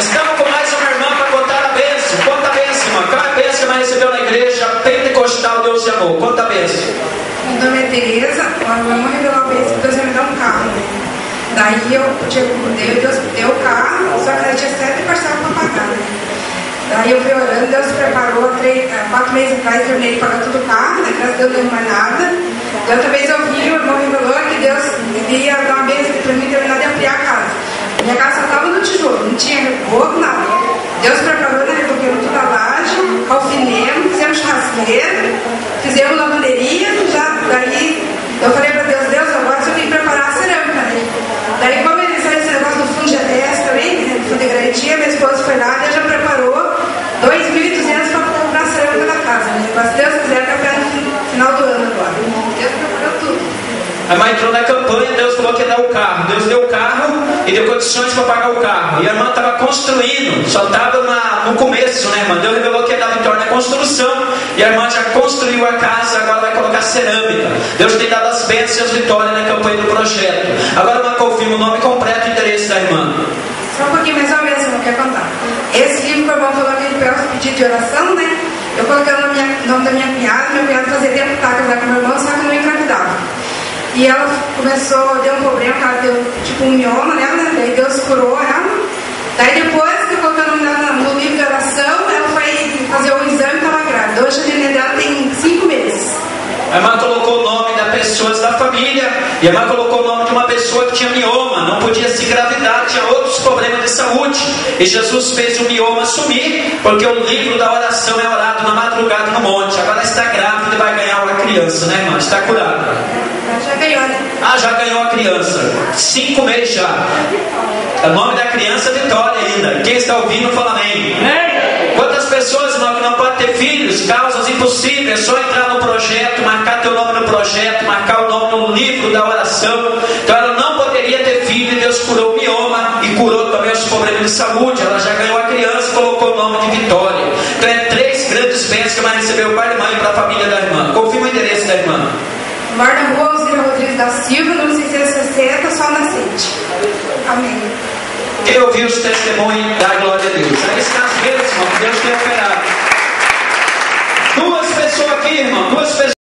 Estamos com mais uma irmã para contar a bênção. Conta a bênção, irmã. Qual é a bênção que ela recebeu na igreja pentecostal Deus de amor? Conta a bênção. Meu nome é Tereza, a minha mãe revelou a vez que Deus ia me dar um carro. Daí eu tinha Deus, Deus deu o carro, só que ela tinha sete parcelas para pagar. né? Daí eu fui orando, Deus preparou três, quatro meses atrás, terminei de pagar todo o carro, né? Graças a Deus não deu mais nada. Da outra vez eu vi, o irmão revelou que Deus ia dar uma bênção para mim terminar de ampliar a casa. Minha casa só estava no tijolo, não tinha reboco, nada. Deus preparou, né? Reboqueiro toda a laje, alfinemos, fizemos churrasqueira, fizemos lavanderia, já, daí eu falei para Deus, Deus, agora você tem que preparar a cerâmica, né? Daí como ele fez esse negócio do fundo de ATS também, né? do fundo de garantia, minha esposa foi lá, Deus já preparou 2.200 para comprar a cerâmica da casa, né? Mas se Deus quiser, até no final do ano agora. Deus preparou tudo. A irmã entrou na campanha, Deus falou que ia dar o carro. Deus deu o carro e deu condições para pagar o carro. E a irmã estava construindo, só estava no começo, né, irmã? Deus revelou que ia dar vitória na construção. E a irmã já construiu a casa, agora vai colocar cerâmica. Deus tem dado as bênçãos e as vitórias na campanha do projeto. Agora, irmã, confirma o nome completo e endereço da irmã. Só um pouquinho mais ou menos, não quero contar. Esse livro que o irmão falou que ele pedido de oração, né? Eu coloquei o nome, da minha cunhada, minha cunhada fazia estava casada com meu irmão, só que não engravidava. E ela começou, deu um problema, ela deu tipo um mioma nela, né? Daí Deus curou ela. Daí depois que eu coloquei o nome dela no livro de oração, ela foi fazer o exame e estava grávida. Hoje a neném dela tem cinco meses. A irmã colocou o nome das pessoas da família. E a irmã colocou o nome de uma pessoa que tinha mioma, não podia se engravidar, tinha outros problemas de saúde. E Jesus fez o mioma sumir, porque o livro da oração é orado na madrugada no monte. Agora está grávida e vai ganhar uma criança, né, irmã? Está curada. Ela já ganhou, né? Ah, já ganhou a criança. Cinco meses já. O nome da criança é Vitória ainda. Quem está ouvindo, fala amém. Quantas pessoas irmão, que não podem ter filhos, causas impossíveis, é só entrar no projeto, marcar teu nome no projeto, marcar o nome no livro da oração. Então ela não poderia ter filho e Deus curou o mioma e curou também os problemas de saúde. Ela já ganhou a criança e colocou o nome de Vitória. Então é três grandes bênçãos que ela recebeu pai e mãe para a família da irmã. Confirma o endereço da irmã. Moro na rua da Silva, número 660, Sol Nascente. Amém. Quem ouviu os testemunhos da glória a Deus? Aí está as Deus tem operado. Duas pessoas aqui, irmão, duas pessoas.